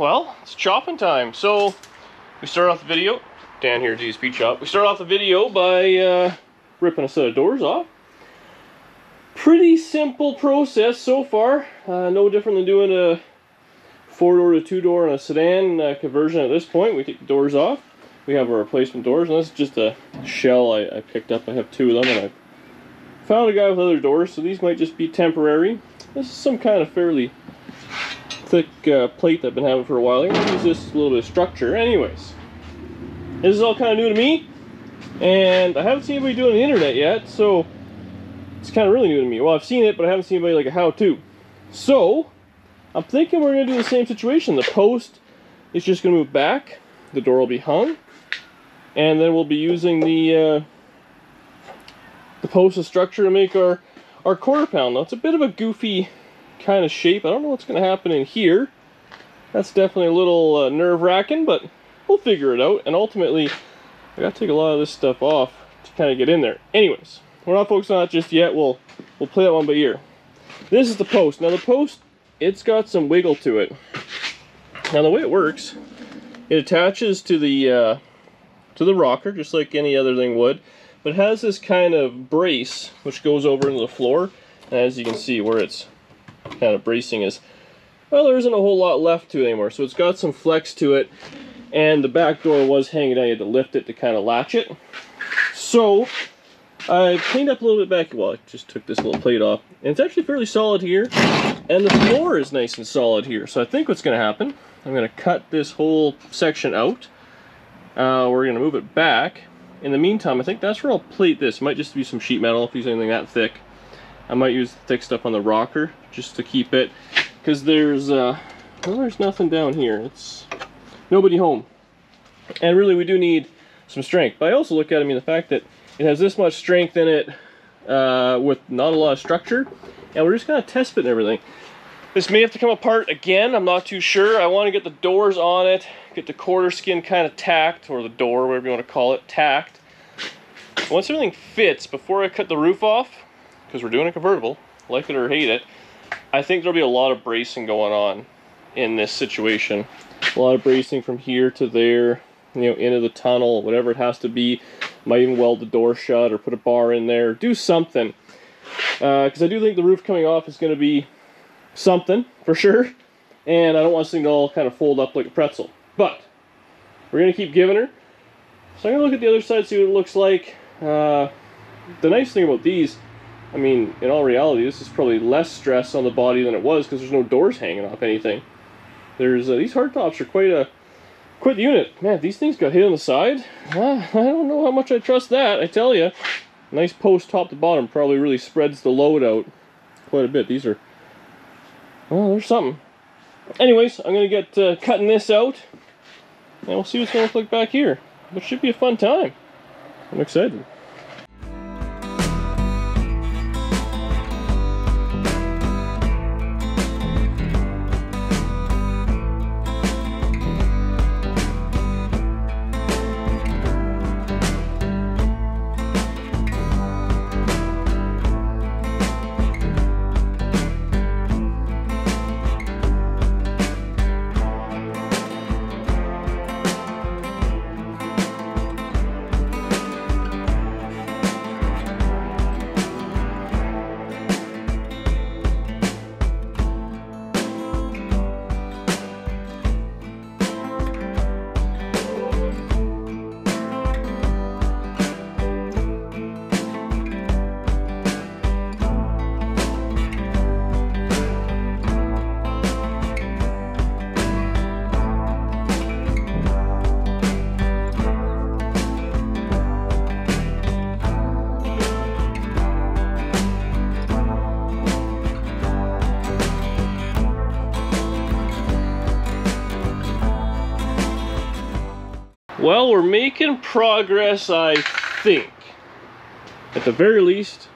Well, it's chopping time. So we start off the video, Dan here at DD Speed Shop. We start off the video by uh, ripping a set of doors off. Pretty simple process so far. Uh, no different than doing a four door to two door on a sedan uh, conversion at this point. We take the doors off. We have our replacement doors, and this is just a shell I, I picked up. I have two of them, and I found a guy with other doors, so these might just be temporary. This is some kind of fairly thick uh, plate that I've been having for a while. I'm gonna use this a little bit of structure. Anyways, this is all kind of new to me, and I haven't seen anybody do it on the internet yet, so it's kind of really new to me. Well, I've seen it, but I haven't seen anybody like a how-to. So, I'm thinking we're gonna do the same situation. The post is just gonna move back, the door will be hung, and then we'll be using the uh, the post as structure to make our our quarter panel. Now, it's a bit of a goofy kind of shape. I don't know what's going to happen in here. That's definitely a little uh, nerve-wracking, but we'll figure it out. And ultimately, I got to take a lot of this stuff off to kind of get in there. Anyways, we're not focused on that just yet. We'll we'll play that one by ear. This is the post. Now the post, it's got some wiggle to it. Now the way it works, it attaches to the uh, to the rocker just like any other thing would, but it has this kind of brace which goes over into the floor. And as you can see, where it's kind of bracing is, well, there isn't a whole lot left to it anymore. So it's got some flex to it, and the back door was hanging down. You had to lift it to kind of latch it. So I cleaned up a little bit back. Well, I just took this little plate off, and it's actually fairly solid here. And the floor is nice and solid here. So I think what's going to happen, I'm going to cut this whole section out. Uh, we're going to move it back. In the meantime, I think that's where I'll plate this. It might just be some sheet metal if you use anything that thick. I might use the thick stuff on the rocker just to keep it because there's uh well, there's nothing down here. It's nobody home. And really we do need some strength. But I also look at I mean the fact that it has this much strength in it uh, with not a lot of structure and we're just gonna test fit and everything. This may have to come apart again I'm not too sure. I want to get the doors on it get the quarter skin kind of tacked or the door whatever you want to call it tacked. Once everything fits before I cut the roof off because we're doing a convertible, like it or hate it, I think there'll be a lot of bracing going on in this situation. A lot of bracing from here to there, you know, into the tunnel, whatever it has to be. Might even weld the door shut or put a bar in there. Do something. Because uh, I do think the roof coming off is going to be something, for sure. And I don't want this thing to all kind of fold up like a pretzel. But, we're going to keep giving her. So I'm going to look at the other side, see what it looks like. Uh, the nice thing about these I mean, in all reality, this is probably less stress on the body than it was because there's no doors hanging off anything. There's uh, these hardtops are quite a quite the unit. Man, these things got hit on the side. Uh, I don't know how much I trust that. I tell you, nice post top to bottom probably really spreads the load out quite a bit. These are well, there's something. Anyways, I'm gonna get uh, cutting this out, and we'll see what's gonna look like back here. But should be a fun time. I'm excited. Well, we're making progress, I think. At the very least,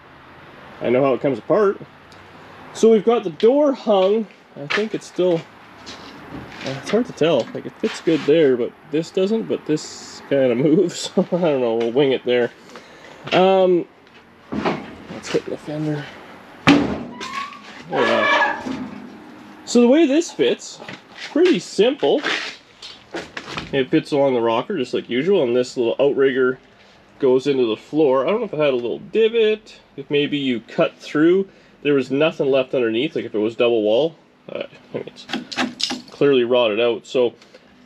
I know how it comes apart. So we've got the door hung. I think it's still, it's hard to tell. Like it fits good there, but this doesn't, but this kind of moves. I don't know, we'll wing it there. Um, let's hit the fender. So the way this fits pretty simple. It fits along the rocker just like usual, and this little outrigger goes into the floor. I don't know if it had a little divot, if maybe you cut through. There was nothing left underneath, like if it was double wall. Uh, I mean, it's clearly rotted out, so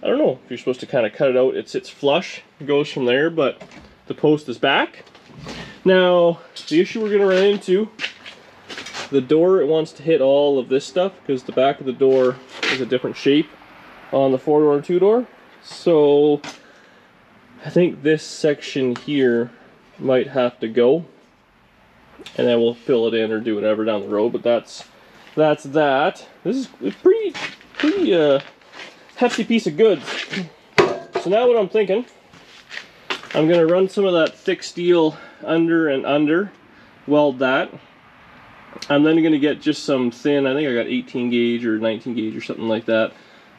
I don't know if you're supposed to kind of cut it out. It sits flush, it goes from there, but the post is back. Now, the issue we're going to run into, the door, it wants to hit all of this stuff because the back of the door is a different shape on the four-door and two-door. So, I think this section here might have to go. And then we'll fill it in or do whatever down the road, but that's that's that. This is a pretty, pretty uh, hefty piece of goods. So now what I'm thinking, I'm gonna run some of that thick steel under and under, weld that. I'm then gonna get just some thin, I think I got 18 gauge or 19 gauge or something like that.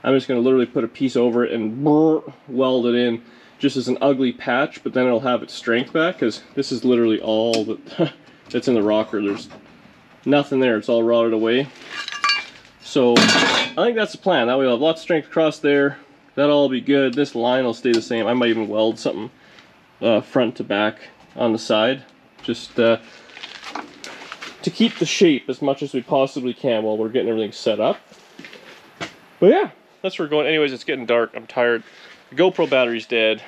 I'm just gonna literally put a piece over it and weld it in just as an ugly patch, but then it'll have its strength back because this is literally all that that's in the rocker. There's nothing there, it's all rotted away. So I think that's the plan. That way we'll have lots of strength across there. That'll all be good. This line will stay the same. I might even weld something uh, front to back on the side. Just uh, to keep the shape as much as we possibly can while we're getting everything set up. But yeah, that's where we're going. Anyways, it's getting dark. I'm tired. The GoPro battery's dead.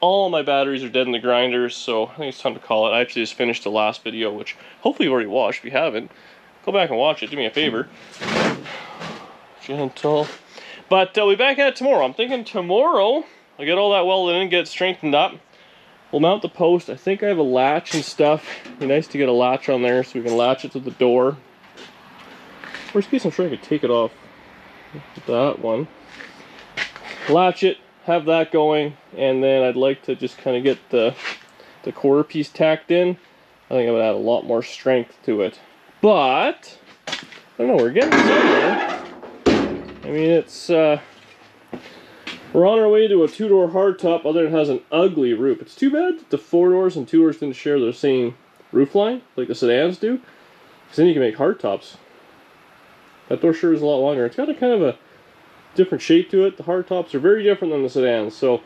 All my batteries are dead in the grinders, so I think it's time to call it. I actually just finished the last video, which hopefully you've already watched. If you haven't, go back and watch it. Do me a favor. Gentle. But uh, we'll be back at it tomorrow. I'm thinking tomorrow, I'll get all that welded in, get strengthened up. We'll mount the post. I think I have a latch and stuff. It'd be nice to get a latch on there so we can latch it to the door. Worst case, I'm sure I could take it off that one. Latch it, have that going, and then I'd like to just kind of get the, the quarter piece tacked in. I think I would add a lot more strength to it. But, I don't know, we're getting somewhere. I mean, it's, uh, we're on our way to a two-door hardtop, other than it has an ugly roof. It's too bad that the four doors and two doors didn't share the same roof line, like the sedans do. Because then you can make hardtops. That door sure is a lot longer. It's got a kind of a different shape to it. The hardtops are very different than the sedans. So,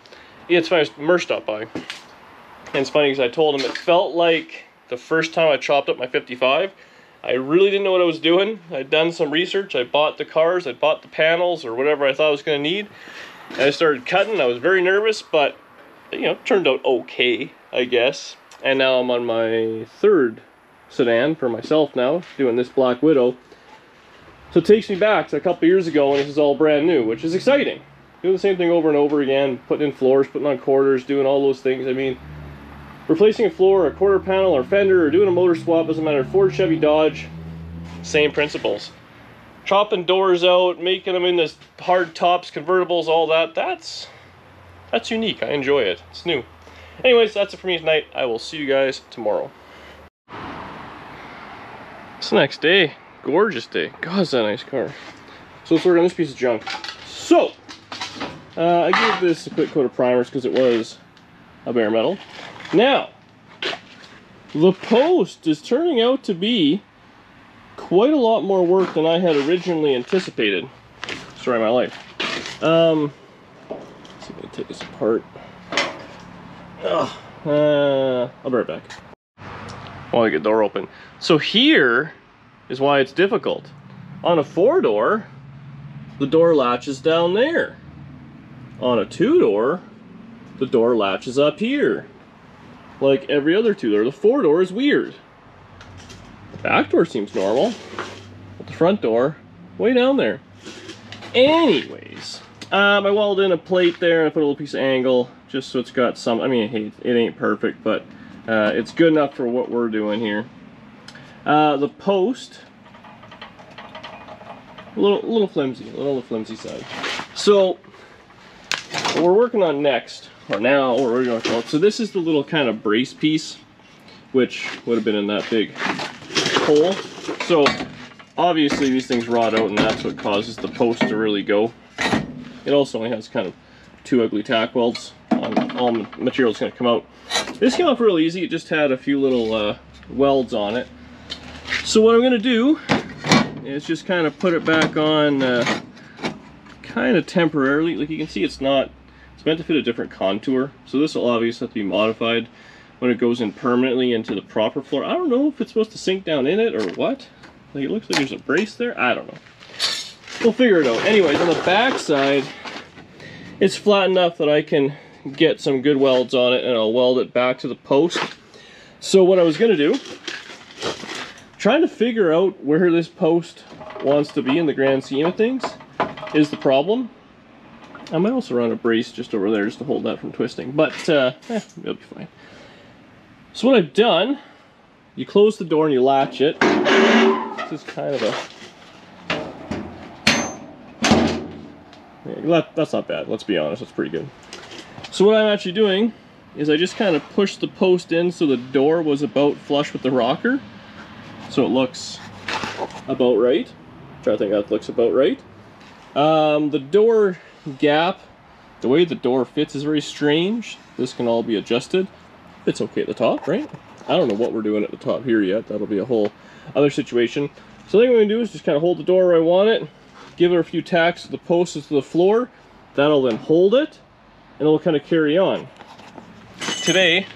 it's funny. Mer stopped by. And it's funny because I told him it felt like the first time I chopped up my 55, I really didn't know what I was doing. I'd done some research. I bought the cars. I bought the panels or whatever I thought I was going to need. And I started cutting. I was very nervous, but, you know, turned out okay, I guess. And now I'm on my third sedan for myself now, doing this Black Widow. So it takes me back to a couple years ago when this is all brand new, which is exciting. Doing the same thing over and over again, putting in floors, putting on quarters, doing all those things. I mean, replacing a floor, a quarter panel, or fender, or doing a motor swap, doesn't matter. Ford, Chevy, Dodge, same principles. Chopping doors out, making them into hard tops, convertibles, all that, that's, that's unique. I enjoy it. It's new. Anyways, that's it for me tonight. I will see you guys tomorrow. It's the next day gorgeous day. God, is that a nice car. So let's work on this piece of junk. So, uh, I gave this a quick coat of primers because it was a bare metal. Now, the post is turning out to be quite a lot more work than I had originally anticipated. Sorry, my life. Um, let's see if I can take this apart. Ugh, uh, I'll be right back. While I get the door open. So here, is why it's difficult. On a four door, the door latches down there. On a two door, the door latches up here. Like every other two door. The four door is weird. The back door seems normal. But the front door, way down there. Anyways, um, I welded in a plate there and I put a little piece of angle just so it's got some, I mean, hey, it ain't perfect, but uh, it's good enough for what we're doing here. Uh, the post, a little, a little flimsy, a little flimsy side. So, what we're working on next, or now, or we're going to call it, so this is the little kind of brace piece, which would have been in that big hole. So, obviously these things rot out and that's what causes the post to really go. It also only has kind of two ugly tack welds on all materials going to come out. This came off real easy, it just had a few little uh, welds on it. So what I'm going to do is just kind of put it back on uh, kind of temporarily, like you can see it's not, it's meant to fit a different contour. So this will obviously have to be modified when it goes in permanently into the proper floor. I don't know if it's supposed to sink down in it or what. Like it looks like there's a brace there. I don't know. We'll figure it out. Anyways, on the back side, it's flat enough that I can get some good welds on it and I'll weld it back to the post. So what I was gonna do, trying to figure out where this post wants to be in the grand scheme of things is the problem. I might also run a brace just over there just to hold that from twisting, but uh, eh, it'll be fine. So what I've done, you close the door and you latch it. This is kind of a... Yeah, that's not bad, let's be honest, that's pretty good. So what I'm actually doing is I just kind of pushed the post in so the door was about flush with the rocker. So it looks about right. I'm trying to think that looks about right. Um, the door gap, the way the door fits is very strange. This can all be adjusted. It's okay at the top, right? I don't know what we're doing at the top here yet. That'll be a whole other situation. So the thing we're gonna do is just kind of hold the door where I want it, give it a few tacks to the posts to the floor. That'll then hold it, and it'll kind of carry on. Today,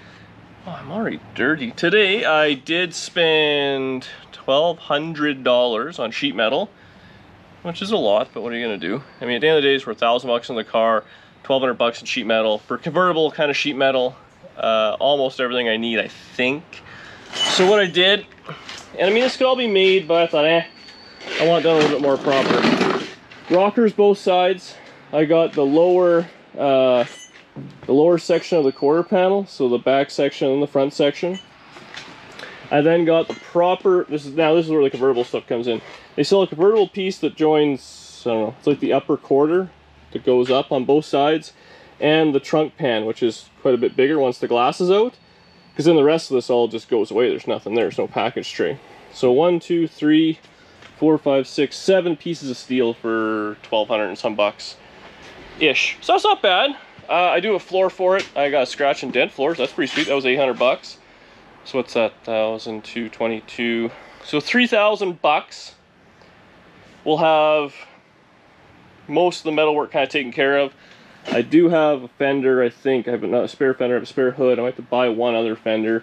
oh, I'm already dirty. Today, I did spend $1,200 on sheet metal, which is a lot, but what are you gonna do? I mean, at the end of the day, it's worth 1000 bucks in the car, 1200 bucks in sheet metal. For convertible kind of sheet metal, uh, almost everything I need, I think. So what I did, and I mean, this could all be made, but I thought, eh, I want it done a little bit more proper. Rockers both sides. I got the lower, uh, the lower section of the quarter panel, so the back section and the front section. I then got the proper, this is now this is where the convertible stuff comes in. They sell a convertible piece that joins, I don't know, it's like the upper quarter that goes up on both sides and the trunk pan, which is quite a bit bigger once the glass is out. Because then the rest of this all just goes away. There's nothing there. There's no package tray. So one, two, three, four, five, six, seven pieces of steel for 1200 and some bucks ish. So that's not bad. Uh, I do a floor for it. I got a scratch and dent floor. So that's pretty sweet. That was 800 bucks. So what's that? 1,222. So 3,000 bucks. We'll have most of the metal work kind of taken care of. I do have a fender, I think. I have a spare fender, I have a spare hood. I might have to buy one other fender.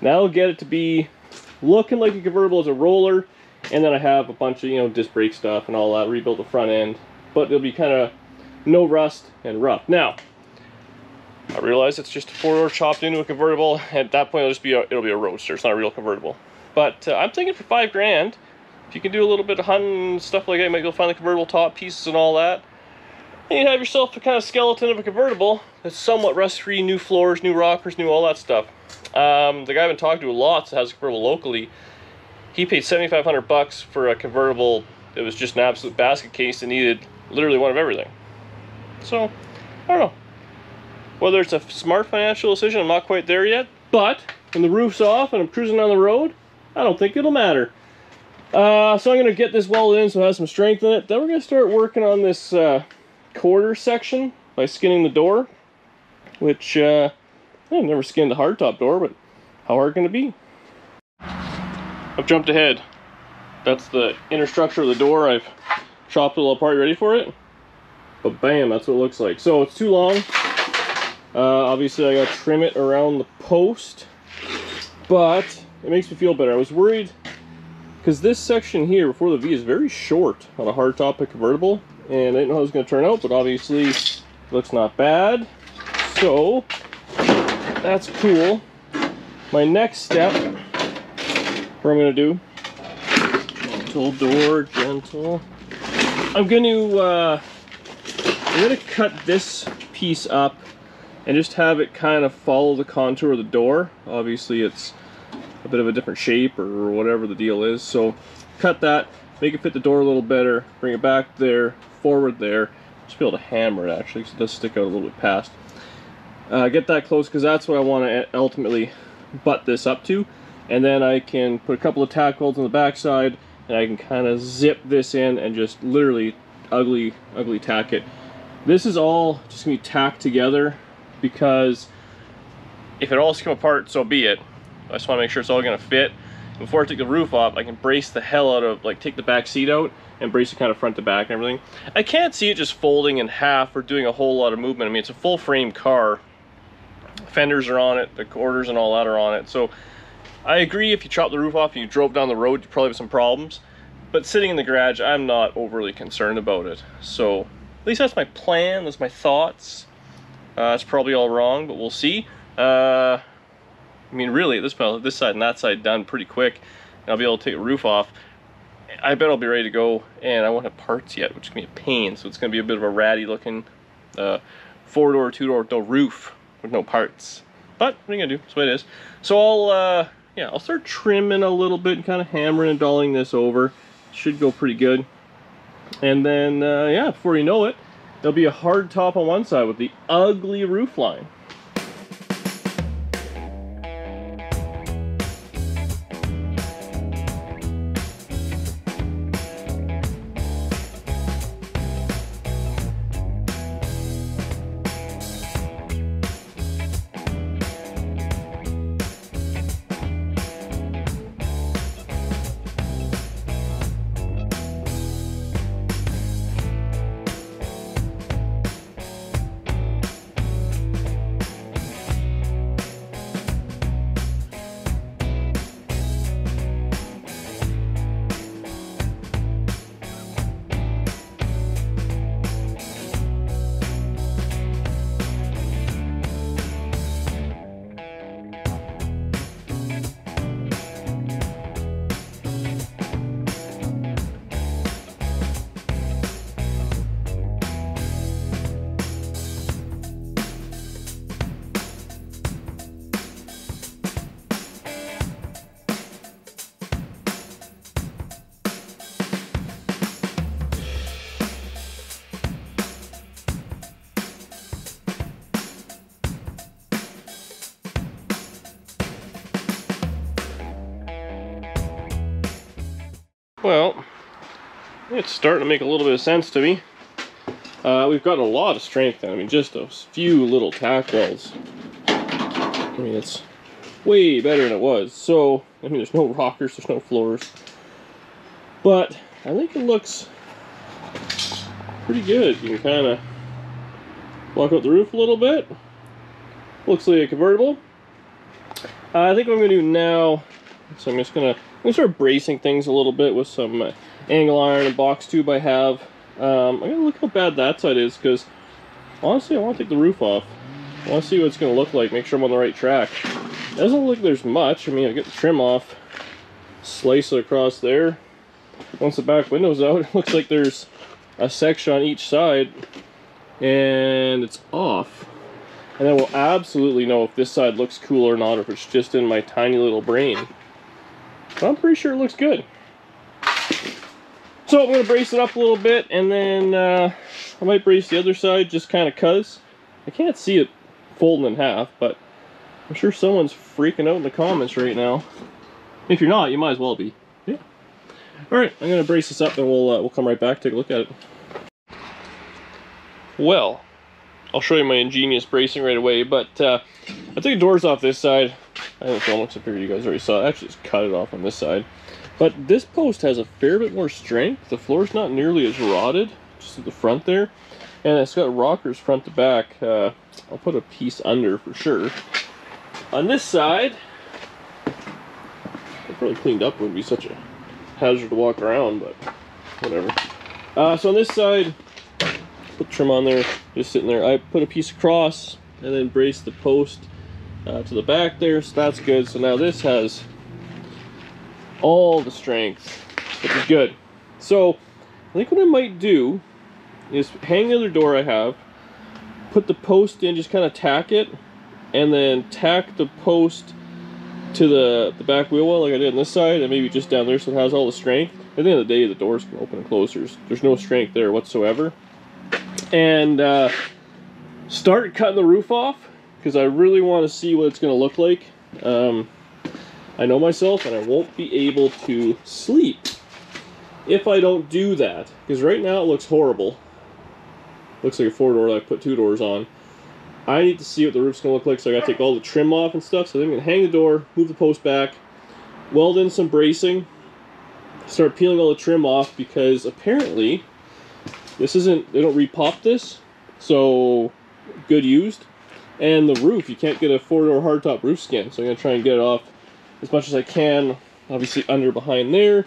That'll get it to be looking like a convertible as a roller. And then I have a bunch of, you know, disc brake stuff and all that, rebuild the front end. But it'll be kind of no rust and rough. Now, I realize it's just a four-door chopped into a convertible. At that point, it'll just be a, it'll be a roadster. It's not a real convertible. But uh, I'm thinking for five grand, if you can do a little bit of hunting stuff like that, you might go find the convertible top pieces and all that. And you have yourself a kind of skeleton of a convertible that's somewhat rust-free, new floors, new rockers, new all that stuff. Um, the guy I've been talking to a lot that has a convertible locally, he paid 7500 bucks for a convertible that was just an absolute basket case and needed literally one of everything. So, I don't know. Whether it's a smart financial decision, I'm not quite there yet. But, when the roof's off and I'm cruising on the road, I don't think it'll matter. Uh, so I'm going to get this welded in so it has some strength in it. Then we're going to start working on this uh, quarter section by skinning the door, which uh, I've never skinned a hardtop door, but how hard can it be? I've jumped ahead. That's the inner structure of the door. I've chopped it all apart. You ready for it? But bam, that's what it looks like. So it's too long. Uh, obviously, I got to trim it around the post, but it makes me feel better. I was worried because this section here before the V is very short on a hardtop convertible and I didn't know how it was going to turn out, but obviously looks not bad. So, that's cool. My next step, what I'm going to do, gentle door, gentle. I'm going to, uh, I'm to cut this piece up and just have it kind of follow the contour of the door. Obviously it's a bit of a different shape or whatever the deal is. So cut that, make it fit the door a little better, bring it back there, forward there. Just be able to hammer it actually, because it does stick out a little bit past. Uh, get that close, because that's what I want to ultimately butt this up to. And then I can put a couple of tack welds on the backside, and I can kind of zip this in and just literally ugly, ugly tack it. This is all just to be tacked together, because if it all come apart, so be it. I just want to make sure it's all to fit. before I take the roof off, I can brace the hell out of, like take the back seat out and brace it kind of front to back and everything. I can't see it just folding in half or doing a whole lot of movement. I mean, it's a full frame car. Fenders are on it, the quarters and all that are on it. So I agree if you chop the roof off and you drove down the road, you probably have some problems. But sitting in the garage, I'm not overly concerned about it. So at least that's my plan, that's my thoughts. Uh, it's probably all wrong, but we'll see. Uh, I mean, really, this this side and that side done pretty quick, and I'll be able to take the roof off. I bet I'll be ready to go, and I won't have parts yet, which can be a pain, so it's going to be a bit of a ratty looking uh, four-door, two-door door roof with no parts. But what are you going to do? That's what it is. So I'll, uh, yeah, I'll start trimming a little bit and kind of hammering and dolling this over. Should go pretty good. And then, uh, yeah, before you know it, there'll be a hard top on one side with the ugly roof line. Well, it's starting to make a little bit of sense to me. Uh, we've got a lot of strength in. I mean, just a few little tack welds. I mean, it's way better than it was. So, I mean, there's no rockers, there's no floors. But I think it looks pretty good. You can kind of block out the roof a little bit. Looks like a convertible. Uh, I think what I'm going to do now, so I'm just going to I'm gonna start bracing things a little bit with some uh, angle iron and box tube I have. Um, I'm gonna look how bad that side is because honestly I want to take the roof off. I want to see what it's gonna look like, make sure I'm on the right track. It doesn't look like there's much. I mean, I get the trim off, slice it across there. Once the back window's out, it looks like there's a section on each side and it's off. And then we'll absolutely know if this side looks cool or not, or if it's just in my tiny little brain. But I'm pretty sure it looks good. So I'm going to brace it up a little bit and then uh, I might brace the other side just kind of cuz. I can't see it folding in half, but I'm sure someone's freaking out in the comments right now. If you're not, you might as well be. Yeah. Alright, I'm going to brace this up and we'll, uh, we'll come right back, take a look at it. Well, I'll show you my ingenious bracing right away, but uh, I took the doors off this side. I don't film looks I figured you guys already saw it. I actually just cut it off on this side. But this post has a fair bit more strength. The floor's not nearly as rotted, just at the front there. And it's got rockers front to back. Uh, I'll put a piece under for sure. On this side, I probably cleaned up wouldn't be such a hazard to walk around, but whatever. Uh, so on this side, put trim on there, just sitting there. I put a piece across and then brace the post uh, to the back there, so that's good. So now this has all the strength, which is good. So I think what I might do is hang the other door I have, put the post in, just kind of tack it, and then tack the post to the, the back wheel well like I did on this side, and maybe just down there so it has all the strength. At the end of the day, the doors can open and close. There's, there's no strength there whatsoever. And uh, start cutting the roof off because I really want to see what it's going to look like. Um, I know myself and I won't be able to sleep if I don't do that. Because right now it looks horrible. Looks like a four door that I put two doors on. I need to see what the roof's going to look like, so I got to take all the trim off and stuff. So then I'm going to hang the door, move the post back, weld in some bracing, start peeling all the trim off because apparently this isn't, they don't repop this, so good used. And the roof, you can't get a four-door hardtop roof skin, so I'm going to try and get it off as much as I can, obviously under behind there.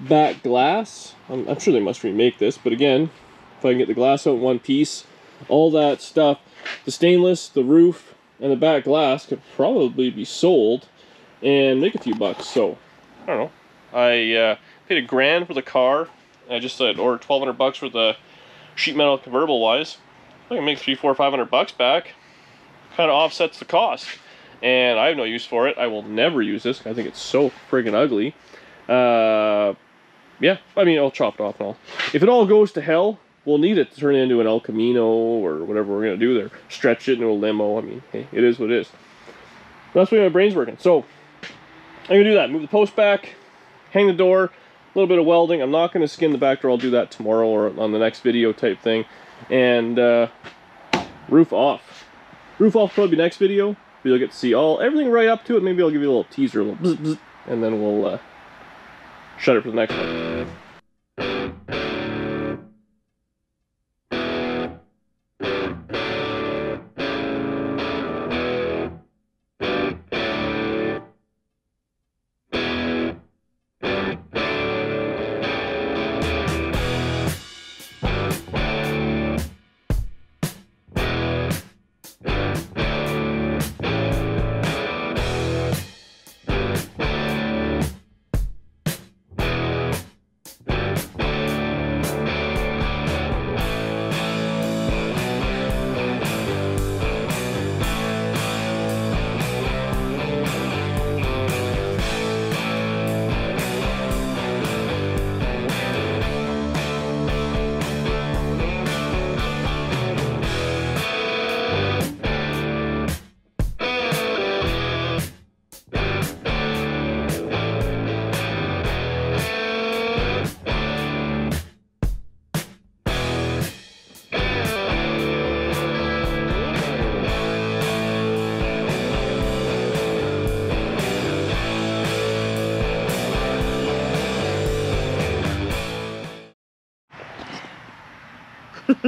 Back glass, I'm, I'm sure they must remake this, but again, if I can get the glass out in one piece, all that stuff, the stainless, the roof, and the back glass could probably be sold and make a few bucks. So, I don't know. I uh, paid a grand for the car. I just said, or 1200 bucks for the sheet metal convertible wise. I can make three, four, five hundred bucks back. Kind of offsets the cost. And I have no use for it. I will never use this. I think it's so friggin' ugly. Uh, yeah, I mean, I'll chop it off and all. If it all goes to hell, we'll need it to turn it into an El Camino or whatever we're going to do there. Stretch it into a limo. I mean, hey, it is what it is. That's the way my brain's working. So, I'm going to do that. Move the post back, hang the door, little bit of welding. I'm not going to skin the back door. I'll do that tomorrow or on the next video type thing. And uh, roof off. Roof off probably next video. You'll get to see all everything right up to it. Maybe I'll give you a little teaser, a little bzz, bzz, and then we'll uh, shut it for the next one.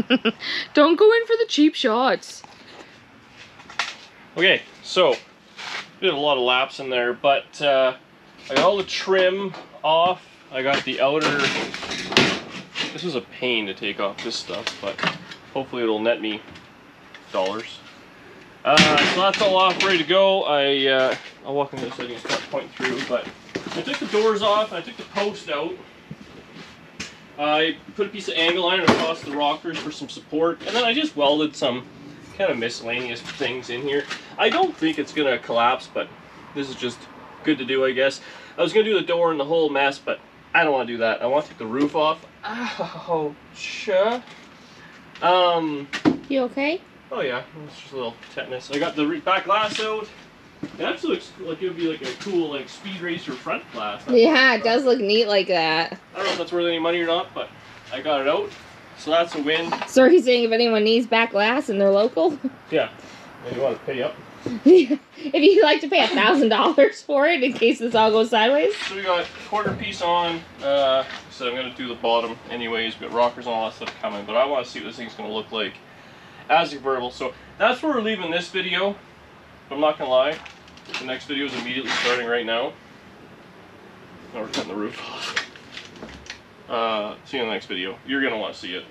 Don't go in for the cheap shots. Okay, so did a lot of laps in there, but uh, I got all the trim off. I got the outer. This was a pain to take off this stuff, but hopefully it'll net me dollars. Uh, so that's all off, ready to go. I uh, I'll walk in this so I can start pointing through, but I took the doors off. I took the post out. I put a piece of angle iron across the rockers for some support, and then I just welded some kind of miscellaneous things in here. I don't think it's gonna collapse, but this is just good to do, I guess. I was gonna do the door and the whole mess, but I don't want to do that. I want to take the roof off. Oh, sure. Um. You okay? Oh yeah, it's just a little tetanus. I got the back glass out. It actually looks like it would be like a cool like speed racer front glass. Yeah, it does look neat like that. I don't know if that's worth any money or not, but I got it out. So that's a win. So he's saying if anyone needs back glass and they're local, Yeah. And you want to pay up. if you'd like to pay a thousand dollars for it in case this all goes sideways. So we got quarter piece on. Uh, so I'm gonna do the bottom anyways. Got rockers and all that stuff coming, but I want to see what this thing's gonna look like as a convertible. So that's where we're leaving this video. But I'm not gonna lie, the next video is immediately starting right now. Now we're cutting the roof off. Uh, see you in the next video. You're gonna want to see it.